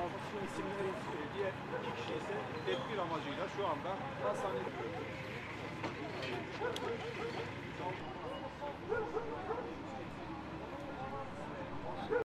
Alparslan isimli e, diğer iki kişi ise tedbir amacıyla şu anda hastanede.